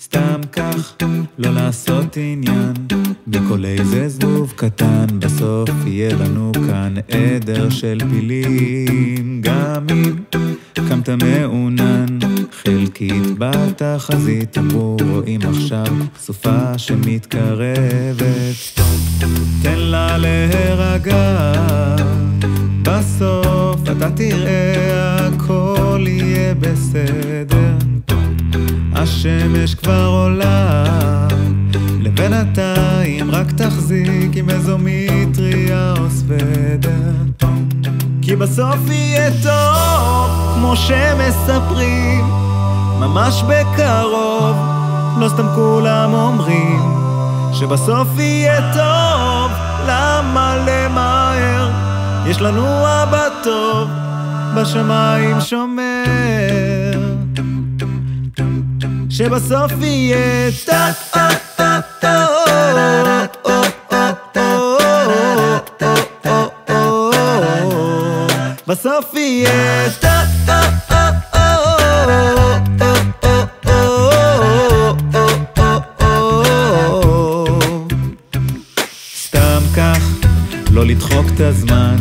סתם כך, לא לעשות עניין מכל איזה זבוב קטן, בסוף יהיה לנו כאן עדר של פילים. גם אם קמת מעונן, חלקית בתחזית, אמרו רואים עכשיו סופה שמתקרבת. תן לה להירגע, בסוף אתה תראה הכל יהיה בסדר. השמש כבר עולה, לבינתיים רק תחזיק עם איזו מטריה או סוודר. כי בסוף יהיה טוב, כמו שמספרים, ממש בקרוב, לא סתם כולם אומרים, שבסוף יהיה טוב, למה למהר? יש לנו אבא טוב, בשמיים שומר. שבסוף יהיה בסוף יהיה סתם לא לדחוק את הזמן.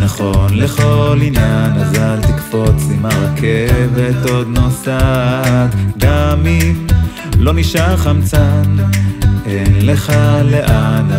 נכון לכל עניין, אז אל תקפוץ עם הרכבת עוד נוסעת. גם אם לא נשאר חמצן אין לך לאן,